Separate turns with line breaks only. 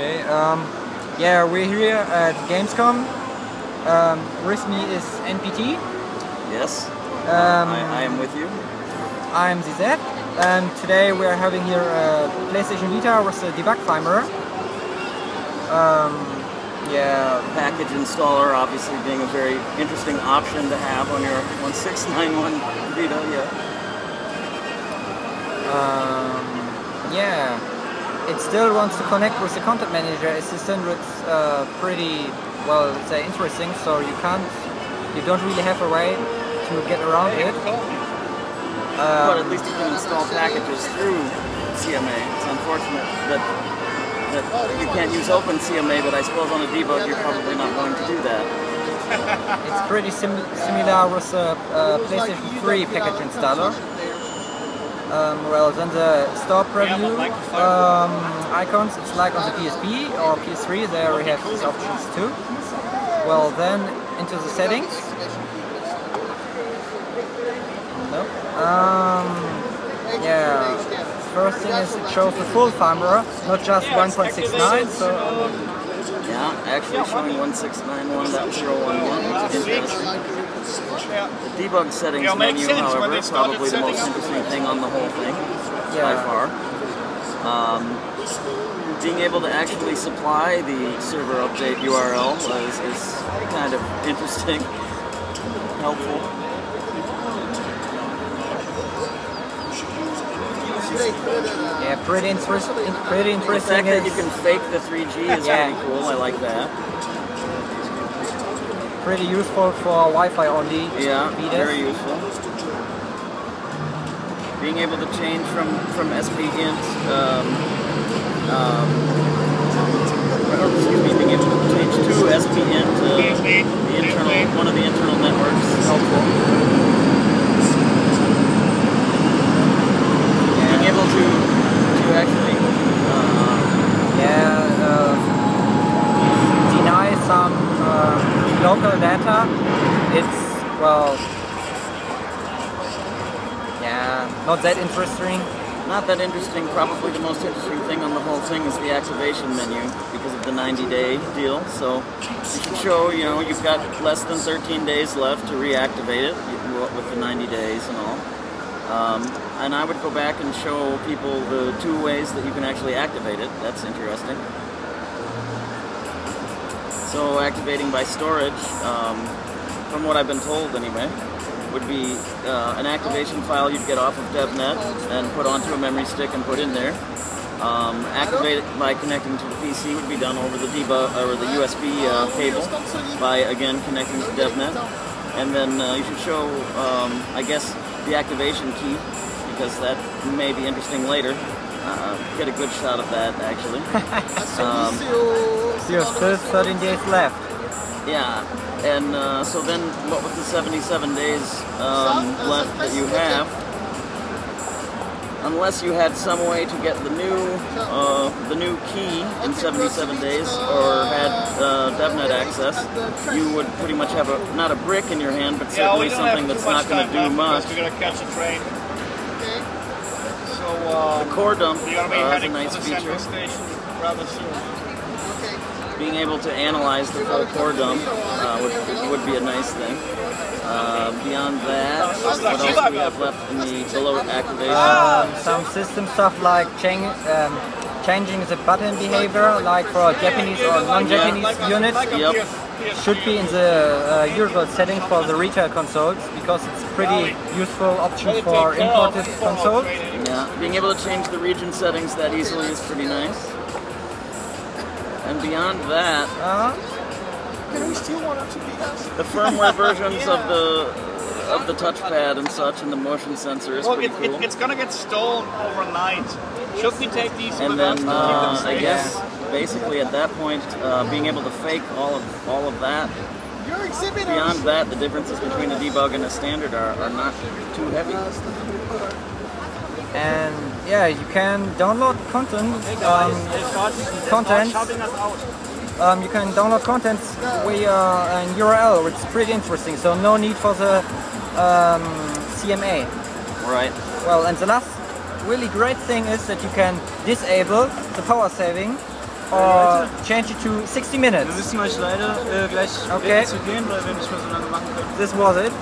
Okay. Um, yeah, we're here at Gamescom. Um, with me is NPT.
Yes.
Um,
I, I am with you.
I'm ZZ, and today we are having here a PlayStation Vita with a debug timer. Um, yeah,
Package installer obviously being a very interesting option to have on your 1691 Vita, yeah.
um, yeah. It still wants to connect with the content manager assistant, which is uh, pretty, well, let's interesting. So you can't, you don't really have a way to get around it.
But
Um,
at least you can install packages through CMA. It's unfortunate that that you can't use OpenCMA, but I suppose on a debug you're probably not going to do that.
It's pretty sim- similar with the uh, PlayStation 3 package installer. Um, well, then the store preview um, icons, it's like on the PSP or PS3, there we have these options too. Well, then into the settings. No. Um, yeah. First thing is it shows the full firmware, not just 1.69. So
Yeah, actually showing 1691.011, which is. The debug settings
Yeah, makes
menu, however, is probably the most interesting thing on the whole thing by far. Um, being able to actually supply the server update URL is, is kind of interesting, helpful.
Yeah, pretty interesting. Pretty
The
interesting.
fact that you can fake the 3G is
Yeah.
pretty cool. I like that.
pretty useful for Wi-Fi only.
Yeah,
Vitas.
very useful. Being able to change from from SP int, um, um, or, excuse me, being able to change to SP int, uh, the internal one of the internal networks is helpful. Being able to to actually uh,
Yeah, uh, deny some uh, local data. It's well, yeah, not that interesting.
Not that interesting. Probably the most interesting thing on the whole thing is the activation menu because of the 90-day deal. So you should show, you know, you've got less than 13 days left to reactivate it with the 90 days and all. Um, and I would go back and show people the two ways that you can actually activate it. That's interesting. So activating by storage, um, from what I've been told anyway, would be uh, an activation file you'd get off of DevNet and put onto a memory stick and put in there. Um, activate it by connecting to the PC would be done over the debug or the USB uh, cable by again connecting to DevNet, and then uh, you should show, um, I guess, the activation key because that may be interesting later. Uh, get a good shot of that actually. um,
Still, still 13 days left.
yeah, and uh, so then what with the 77 days um, left that you have, unless you had some way to get the new uh, the new key in 77 days or had uh, DevNet access, you would pretty much have a not a brick in your hand, but
Yeah, we
certainly
don't
something that's not going to
time
do
left
much.
because We're gonna catch a train. Okay. So uh,
The core dump
we're gonna be
uh, is a
heading
nice
the
feature.
central station rather soon.
Being able to analyze the full core dump uh, would, would be a nice thing. Uh, beyond that, what else do we have left in the below activation?
Um, some system stuff like um, changing the button behavior, like for Japanese or non-Japanese units,
Yep.
should be in the uh, usual settings for the retail consoles because it's pretty useful option for imported consoles.
Yeah, being able to change the region settings that easily is pretty nice. And beyond that,
Uh,
the firmware versions of the of the touchpad and such and the motion sensor is
Look,
pretty
it,
cool.
it, it's gonna get stolen overnight. Should we take these
and
with us
then
to
uh,
keep them
I
safe?
guess basically at that point, uh, being able to fake all of all of that. Beyond that, the differences between a debug and a standard are, are not too heavy.
And yeah, you can download content. Um, content. Um, you can download content via an URL, which is pretty interesting. So no need for the um, CMA.
Right.
Well, and the last really great thing is that you can disable the power saving or change it to 60
Wir
minutes.
müssen euch leider äh, gleich
Okay.
zu gehen, weil wir nicht mehr so lange machen können.
This was it.